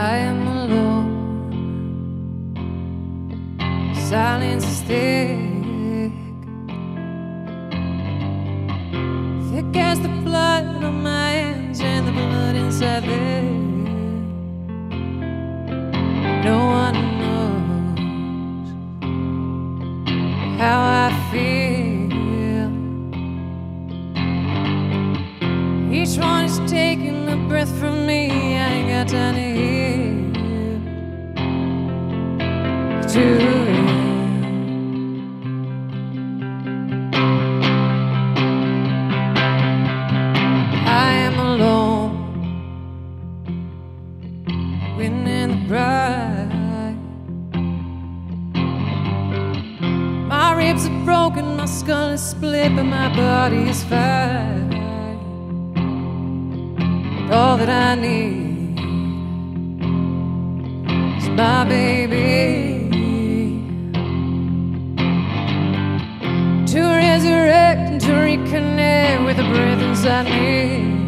I am alone. Silence is thick, thick as the blood on my hands and the blood inside there. No one knows how I feel. Each one is taking a breath from me. I ain't got time to hear. My ribs are broken my skull is split, but my body is fine. All that I need reconnect with the breath inside me.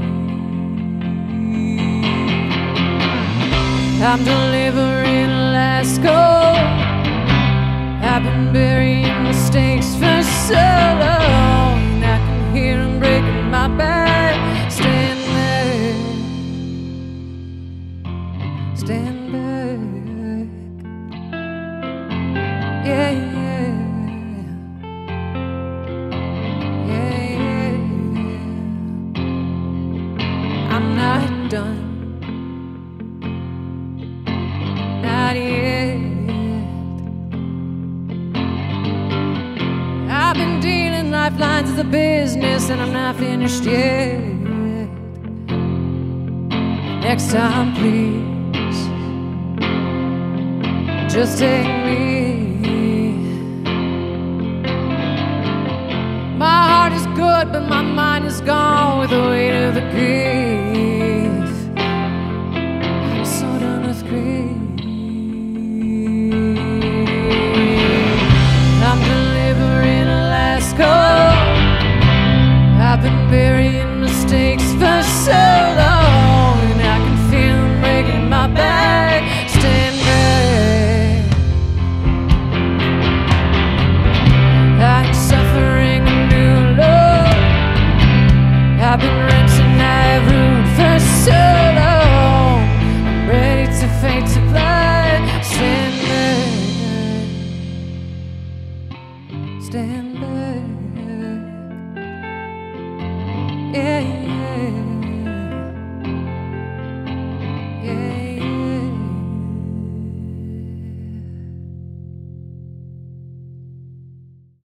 I'm delivering last call. Done. Not yet. I've been dealing lifelines as a business and I'm not finished yet. Next time, please, just take me. My heart is good, but my mind is gone with the weight of the grief.